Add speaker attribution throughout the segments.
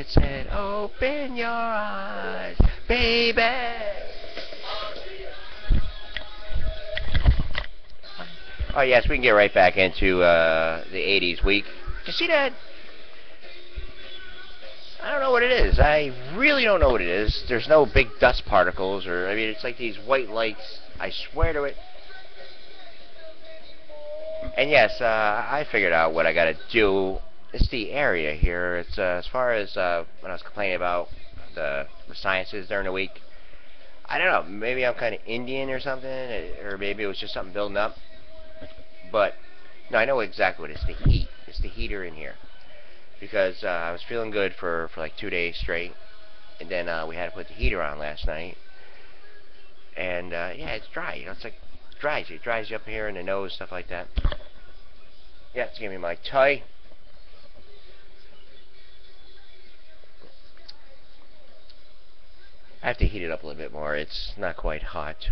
Speaker 1: it said, open your eyes, baby. Oh yes, we can get right back into uh, the 80s week. Did you see that? I don't know what it is. I really don't know what it is. There's no big dust particles, or I mean, it's like these white lights. I swear to it. And yes, uh, I figured out what I got to do. It's the area here. It's uh, as far as uh, when I was complaining about the, the sciences during the week. I don't know. Maybe I'm kind of Indian or something, or maybe it was just something building up. But no, I know exactly what it is. The heat. It's the heater in here because uh, I was feeling good for for like two days straight, and then uh, we had to put the heater on last night. And uh, yeah, it's dry. You know, it's like it dries you. It dries you up here in the nose, stuff like that. Yeah, it's giving me my tie. Have to heat it up a little bit more. It's not quite hot.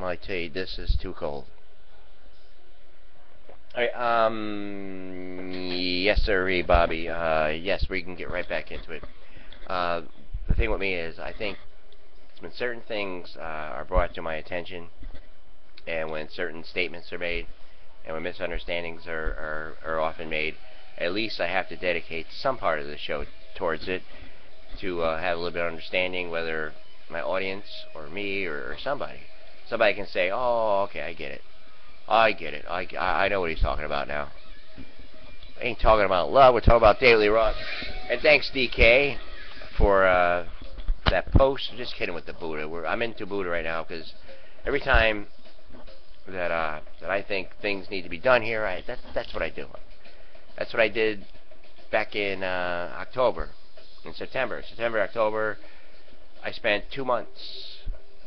Speaker 1: I tell you, this is too cold. Alright, um, yes sir, Bobby, uh, yes, we can get right back into it. Uh, the thing with me is, I think when certain things uh, are brought to my attention, and when certain statements are made, and when misunderstandings are, are, are often made, at least I have to dedicate some part of the show towards it to uh, have a little bit of understanding, whether my audience, or me, or, or somebody. Somebody can say, oh, okay, I get it. I get it. I, I know what he's talking about now. ain't talking about love. We're talking about Daily Rock. And thanks, DK, for uh, that post. I'm just kidding with the Buddha. We're, I'm into Buddha right now because every time that uh, that I think things need to be done here, I, that, that's what I do. That's what I did back in uh, October, in September. September, October, I spent two months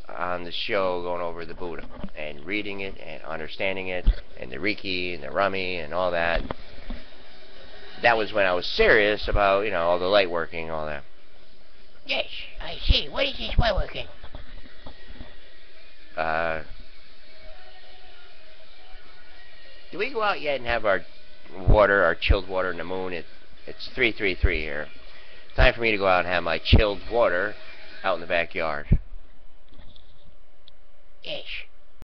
Speaker 1: on the show going over the Buddha and reading it and understanding it and the Reiki and the Rumi and all that. That was when I was serious about, you know, all the light working and all that.
Speaker 2: Yes, I see. What is this light working?
Speaker 1: Uh, do we go out yet and have our water, our chilled water in the moon? It, it's 333 here. Time for me to go out and have my chilled water out in the backyard.
Speaker 2: Yes.